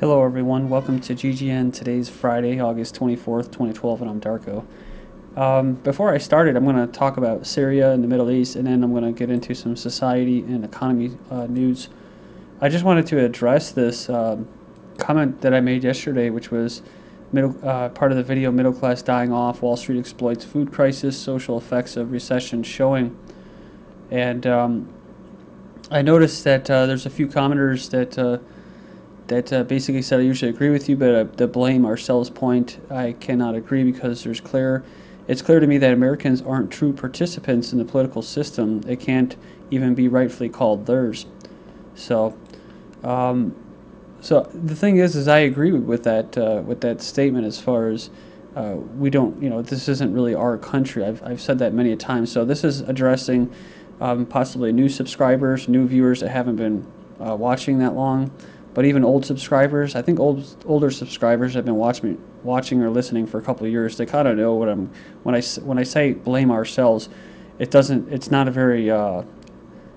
Hello everyone, welcome to GGN. Today's Friday, August 24th, 2012, and I'm Darko. Um, before I started, I'm going to talk about Syria and the Middle East, and then I'm going to get into some society and economy uh, news. I just wanted to address this um, comment that I made yesterday, which was middle, uh, part of the video Middle Class Dying Off, Wall Street Exploits Food Crisis, Social Effects of Recession Showing. And um, I noticed that uh, there's a few commenters that uh, that uh, basically said I usually agree with you, but uh, the blame ourselves point I cannot agree because there's clear. It's clear to me that Americans aren't true participants in the political system. It can't even be rightfully called theirs. So, um, so the thing is, is I agree with that uh, with that statement as far as uh, we don't, you know, this isn't really our country. I've I've said that many a times. So this is addressing um, possibly new subscribers, new viewers that haven't been uh, watching that long. But even old subscribers, I think old older subscribers have been watching watching or listening for a couple of years. They kind of know what I'm when I when I say blame ourselves. It doesn't. It's not a very. Uh,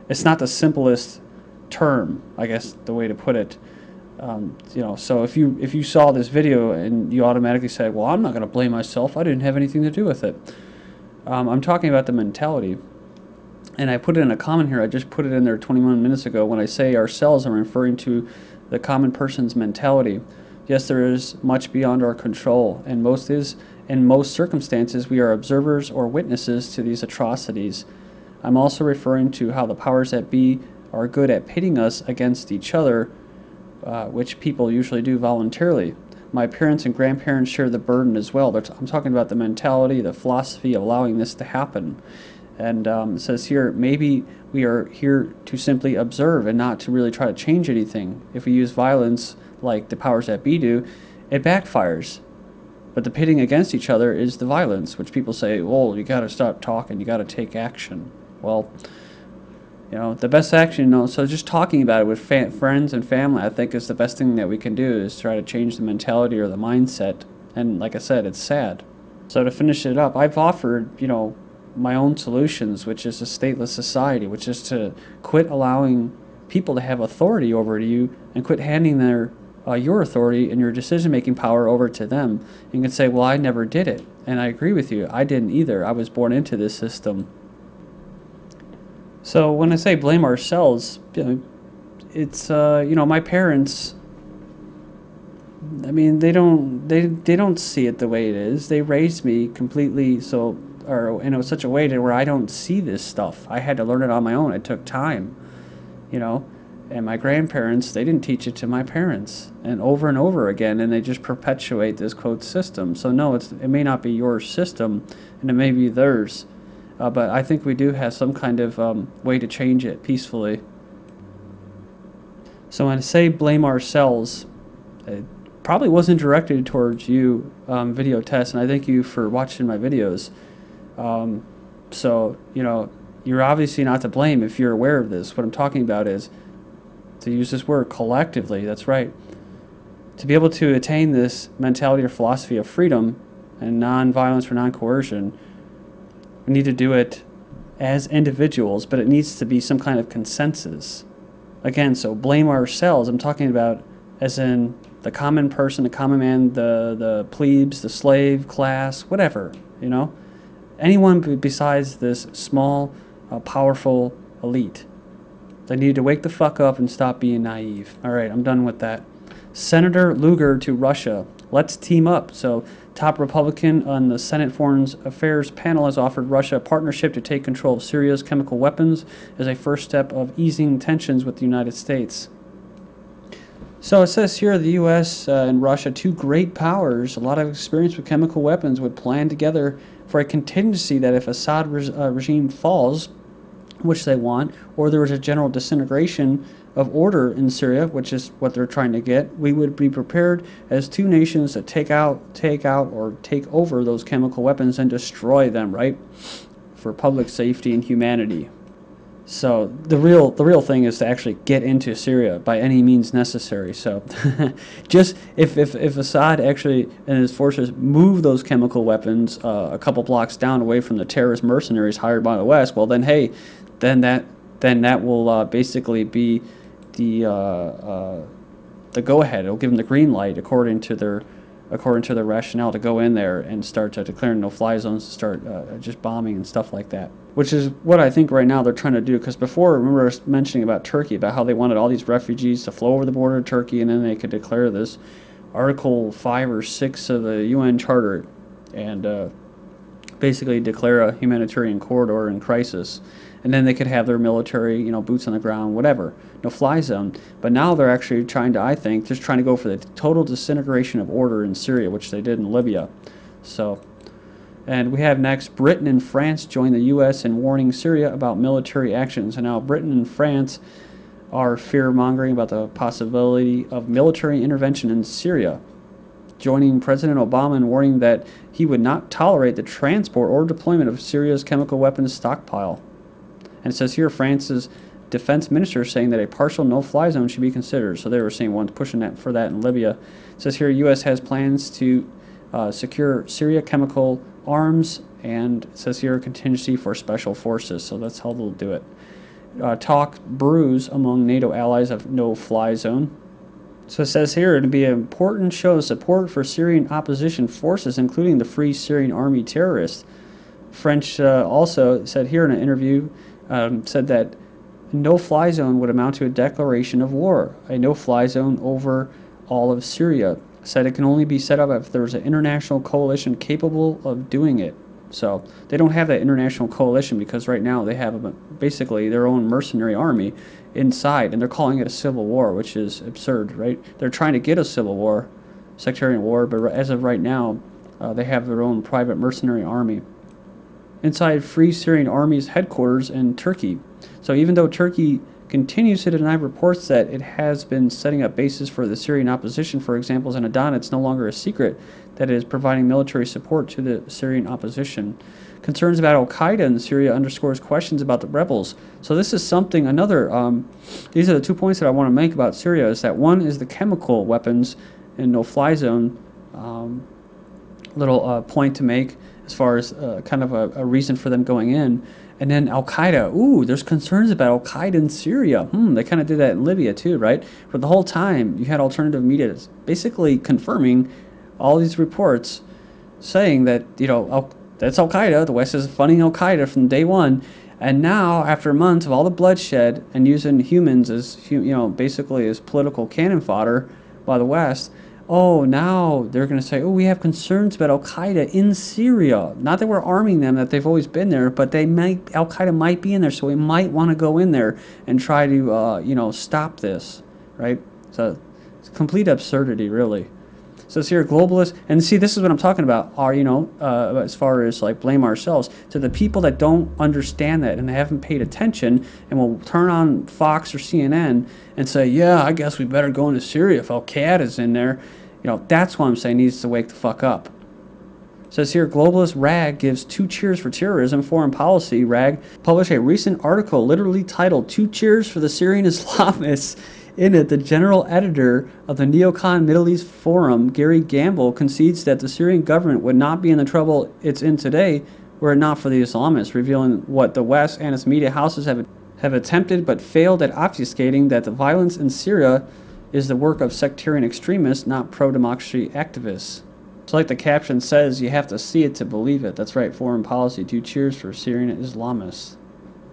it's not the simplest term, I guess the way to put it. Um, you know, so if you if you saw this video and you automatically say, "Well, I'm not going to blame myself. I didn't have anything to do with it." Um, I'm talking about the mentality and I put it in a comment here. I just put it in there 21 minutes ago. When I say ourselves, I'm referring to the common person's mentality. Yes, there is much beyond our control, and most is in most circumstances we are observers or witnesses to these atrocities. I'm also referring to how the powers that be are good at pitting us against each other, uh, which people usually do voluntarily. My parents and grandparents share the burden as well. I'm talking about the mentality, the philosophy of allowing this to happen. And um, it says here, maybe we are here to simply observe and not to really try to change anything. If we use violence like the powers that be do, it backfires. But the pitting against each other is the violence, which people say, well, you got to stop talking, you got to take action. Well, you know, the best action, you know, so just talking about it with friends and family, I think is the best thing that we can do is try to change the mentality or the mindset. And like I said, it's sad. So to finish it up, I've offered, you know, my own solutions, which is a stateless society, which is to quit allowing people to have authority over you and quit handing their uh, your authority and your decision making power over to them. You can say, "Well, I never did it," and I agree with you. I didn't either. I was born into this system. So when I say blame ourselves, it's uh, you know my parents. I mean, they don't they they don't see it the way it is. They raised me completely so or in such a way to where I don't see this stuff. I had to learn it on my own. It took time, you know. And my grandparents, they didn't teach it to my parents, and over and over again, and they just perpetuate this quote system. So no, it's it may not be your system, and it may be theirs, uh, but I think we do have some kind of um, way to change it peacefully. So when I say blame ourselves, it probably wasn't directed towards you, um, video test, and I thank you for watching my videos. Um, so, you know, you're obviously not to blame if you're aware of this. What I'm talking about is to use this word collectively, that's right. To be able to attain this mentality or philosophy of freedom and non-violence or non-coercion, we need to do it as individuals, but it needs to be some kind of consensus. Again, so blame ourselves. I'm talking about as in the common person, the common man, the the plebes, the slave class, whatever, you know? Anyone besides this small, uh, powerful elite. They need to wake the fuck up and stop being naive. All right, I'm done with that. Senator Lugar to Russia. Let's team up. So, top Republican on the Senate Foreign Affairs panel has offered Russia a partnership to take control of Syria's chemical weapons as a first step of easing tensions with the United States. So it says here the U.S. Uh, and Russia, two great powers, a lot of experience with chemical weapons, would plan together for a contingency that if Assad re- uh, regime falls, which they want, or there was a general disintegration of order in Syria, which is what they're trying to get, we would be prepared as two nations to take out, take out, or take over those chemical weapons and destroy them, right? For public safety and humanity. So the real the real thing is to actually get into Syria by any means necessary. So just if, if, if Assad actually and his forces move those chemical weapons uh, a couple blocks down away from the terrorist mercenaries hired by the West, well then hey, then that then that will uh, basically be the uh, uh the go ahead. It'll give them the green light according to their according to their rationale to go in there and start declaring no-fly zones, to start uh, just bombing and stuff like that. Which is what I think right now they're trying to do. Because before, remember mentioning about Turkey, about how they wanted all these refugees to flow over the border of Turkey, and then they could declare this Article five or six of the UN Charter, and uh, basically declare a humanitarian corridor in crisis and then they could have their military, you know, boots on the ground, whatever, no fly zone. But now they're actually trying to, I think, just trying to go for the total disintegration of order in Syria, which they did in Libya. So, and we have next Britain and France join the U.S. in warning Syria about military actions. And now Britain and France are fear mongering about the possibility of military intervention in Syria joining President Obama in warning that he would not tolerate the transport or deployment of Syria's chemical weapons stockpile. And it says here France's defense minister saying that a partial no-fly zone should be considered. So they were saying one pushing that for that in Libya. It says here U.S. has plans to uh, secure Syria chemical arms, and says here contingency for special forces. So that's how they'll do it. Uh, talk brews among NATO allies of no-fly zone. So it says here to be an important show of support for Syrian opposition forces, including the Free Syrian Army terrorists. French uh, also said here in an interview um, said that no fly zone would amount to a declaration of war. A no fly zone over all of Syria said it can only be set up if there's an international coalition capable of doing it. So they don't have that international coalition because right now they have a, basically their own mercenary army inside, and they're calling it a civil war, which is absurd, right? They're trying to get a civil war, sectarian war, but as of right now, uh, they have their own private mercenary army inside Free Syrian Army's headquarters in Turkey. So even though Turkey continues to deny reports that it has been setting up bases for the Syrian opposition, for example, in Adana, it's no longer a secret that it is providing military support to the Syrian opposition. Concerns about Al Qaeda in Syria underscores questions about the rebels. So this is something. Another. Um, these are the two points that I want to make about Syria. Is that one is the chemical weapons and no-fly zone. Um, little uh, point to make as far as uh, kind of a, a, reason for them going in. And then Al Qaeda, ooh, there's concerns about Al Qaeda in Syria. Hmm, they kind of did that in Libya too, right? For the whole time, you had alternative media basically confirming all these reports saying that, you know, Al- that's Al Qaeda. The West is funding Al Qaeda from day one. And now, after months of all the bloodshed and using humans as, you know, basically as political cannon fodder by the West, oh, now they're going to say, oh, we have concerns about Al Qaeda in Syria. Not that we're arming them, that they've always been there, but they might Al Qaeda might be in there, so we might want to go in there and try to, uh, you know, stop this, right? So it's complete absurdity, really. So it's here, globalists, and see, this is what I'm talking about. Are you know, uh, as far as like blame ourselves to the people that don't understand that and they haven't paid attention, and will turn on Fox or CNN and say, "Yeah, I guess we better go into Syria if Al Qaeda's in there." You know, that's what I'm saying needs to wake the fuck up. Says here, globalist RAG gives two cheers for terrorism foreign policy. RAG published a recent article literally titled Two Cheers for the Syrian Islamists in it, the general editor of the Neocon Middle East Forum, Gary Gambill, concedes that the Syrian government would not be in the trouble it's in today were it not for the Islamists, revealing what the West and its media houses have, have attempted but failed at obfuscating that the violence in Syria is the work of sectarian extremists, not pro democracy activists. So, like the caption says, you have to see it to believe it. That's right, foreign policy. Two cheers for Syrian Islamists.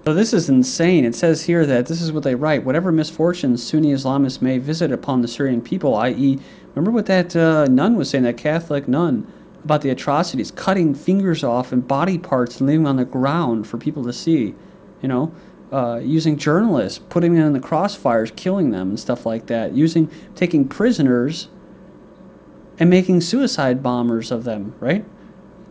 So this is insane. It says here that this is what they write. Whatever misfortunes Sunni Islamists may visit upon the Syrian people, i.e., remember what that uh, nun was saying, that Catholic nun, about the atrocities, cutting fingers off and body parts and leaving on the ground for people to see, you know, uh, using journalists, putting them in the crossfires, killing them and stuff like that, using taking prisoners and making suicide bombers of them, right?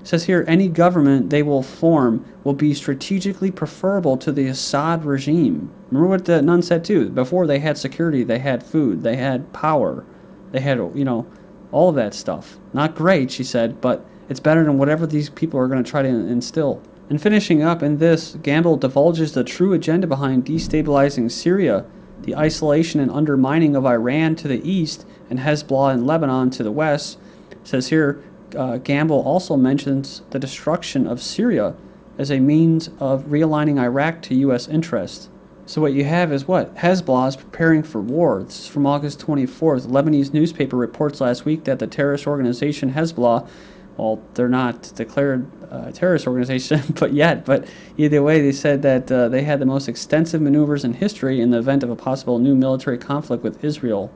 It says here, any government they will form will be strategically preferable to the Assad regime. Remember what the nun said too. Before they had security, they had food, they had power, they had you know all of that stuff. Not great, she said, but it's better than whatever these people are going to try to instill. And finishing up in this, Gambill divulges the true agenda behind destabilizing Syria, the isolation and undermining of Iran to the east and Hezbollah in Lebanon to the west. It says here, uh, Gambill also mentions the destruction of Syria as a means of realigning Iraq to U.S. interests. So what you have is what? Hezbollah is preparing for war. This is from August 24th. Lebanese newspaper reports last week that the terrorist organization Hezbollah, well, they're not declared a terrorist organization, but yet, but either way, they said that uh, they had the most extensive maneuvers in history in the event of a possible new military conflict with Israel.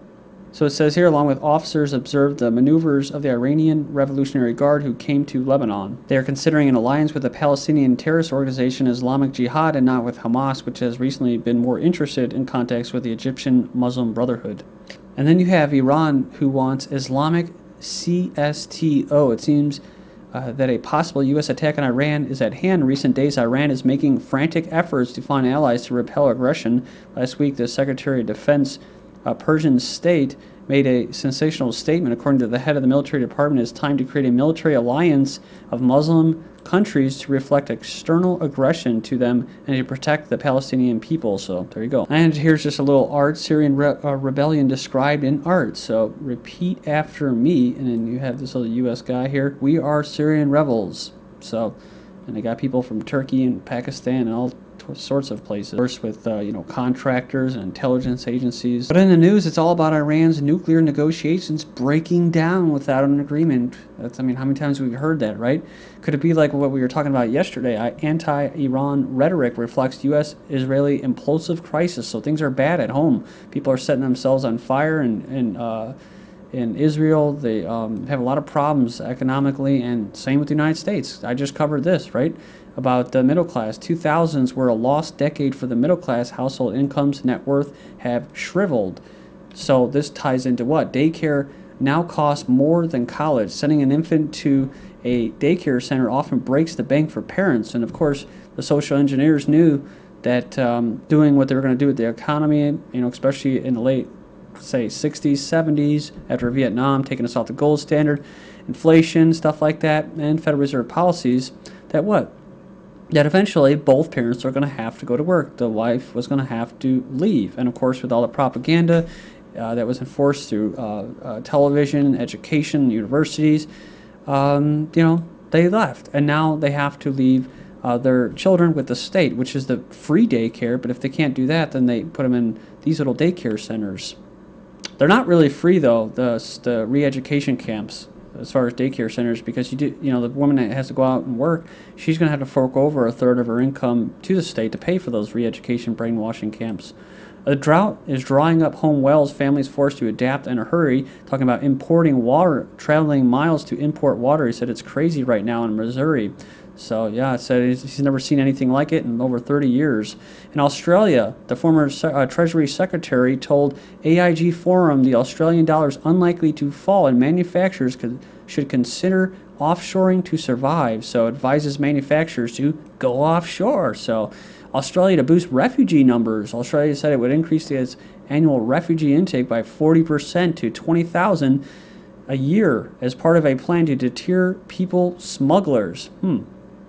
So it says here, along with officers, observed the maneuvers of the Iranian Revolutionary Guard who came to Lebanon. They are considering an alliance with the Palestinian terrorist organization Islamic Jihad and not with Hamas, which has recently been more interested in contacts with the Egyptian Muslim Brotherhood. And then you have Iran, who wants Islamic CSTO. It seems uh, that a possible U.S. attack on Iran is at hand. In recent days, Iran is making frantic efforts to find allies to repel aggression. Last week, the Secretary of Defense uh, Persian state made a sensational statement. According to the head of the military department, it's time to create a military alliance of Muslim countries to reflect external aggression to them and to protect the Palestinian people. So there you go. And here's just a little art Syrian re- uh, rebellion described in art. So repeat after me, and then you have this little U.S. guy here. We are Syrian rebels. So, and they got people from Turkey and Pakistan and all sorts of places. First with uh, you know contractors and intelligence agencies. But in the news, it's all about Iran's nuclear negotiations breaking down without an agreement. That's I mean, how many times we've we heard that, right? Could it be like what we were talking about yesterday? Anti-Iran rhetoric reflects U.S.-Israeli implosive crisis. So things are bad at home. People are setting themselves on fire and and. Uh, in Israel, they um, have a lot of problems economically, and same with the United States. I just covered this, right? About the middle class. 2000s were a lost decade for the middle class. Household incomes, net worth have shriveled. So this ties into what? Daycare now costs more than college. Sending an infant to a daycare center often breaks the bank for parents. And of course, the social engineers knew that um, doing what they were going to do with the economy, you know, especially in the late, say, 60s, 70s, after Vietnam, taking us off the gold standard, inflation, stuff like that, and Federal Reserve policies, that what? That eventually both parents are going to have to go to work. The wife was going to have to leave. And of course, with all the propaganda uh, that was enforced through uh, uh, television, education, universities, um, you know, they left. And now they have to leave uh, their children with the state, which is the free daycare. But if they can't do that, then they put them in these little daycare centers. They're not really free, though, the, the re education camps as far as daycare centers because you do you know the woman that has to go out and work she's going to have to fork over a third of her income to the state to pay for those re-education brainwashing camps. A drought is drying up home wells. Families forced to adapt in a hurry talking about importing water traveling miles to import water. He said it's crazy right now in missouri so yeah, said he's never seen anything like it in over 30 years. In Australia, the former uh, Treasury Secretary told AIG Forum the Australian dollar is unlikely to fall, and manufacturers could, should consider offshoring to survive. So advises manufacturers to go offshore. So Australia to boost refugee numbers. Australia said it would increase its annual refugee intake by 40% to 20,000 a year as part of a plan to deter people smugglers. Hmm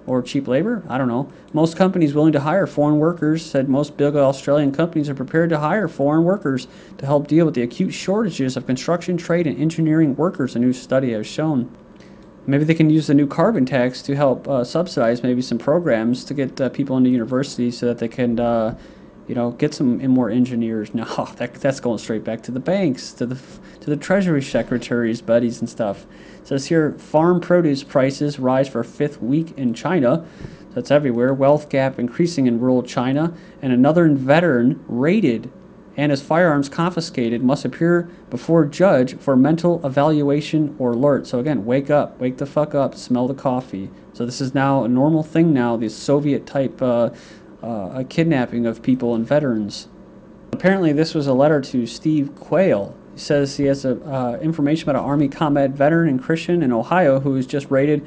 or cheap labor? I don't know. Most companies willing to hire foreign workers said most big Australian companies are prepared to hire foreign workers to help deal with the acute shortages of construction, trade, and engineering workers, a new study has shown. Maybe they can use the new carbon tax to help uh, subsidize maybe some programs to get uh, people into universities so that they can, uh, you know, get some more engineers. No, that, that's going straight back to the banks, to the to the Treasury secretaries, buddies, and stuff. It says here farm produce prices rise for fifth week in China. That's everywhere. Wealth gap increasing in rural China. And another veteran raided and his firearms confiscated must appear before judge for mental evaluation or alert. So again, wake up, wake the fuck up, smell the coffee. So this is now a normal thing now. These Soviet type uh, uh, kidnapping of people and veterans. Apparently, this was a letter to Steve Quayle, he says he has a, uh, information about an Army combat veteran and Christian in Ohio who was just raided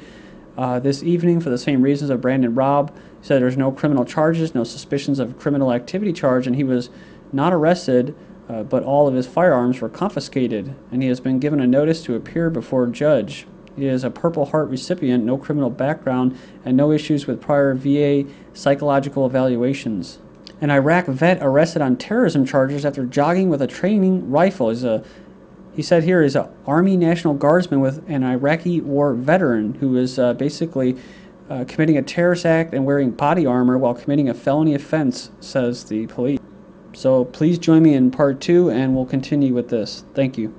uh, this evening for the same reasons of Brandon Raub. He said there's no criminal charges, no suspicions of criminal activity charge, and he was not arrested, uh, but all of his firearms were confiscated, and he has been given a notice to appear before a judge. He is a Purple Heart recipient, no criminal background, and no issues with prior VA psychological evaluations. An Iraq vet arrested on terrorism charges after jogging with a training rifle. He's a, he said here is an Army National Guardsman with an Iraqi war veteran who is uh, basically uh, committing a terrorist act and wearing body armor while committing a felony offense, says the police. So please join me in part two, and we'll continue with this. Thank you.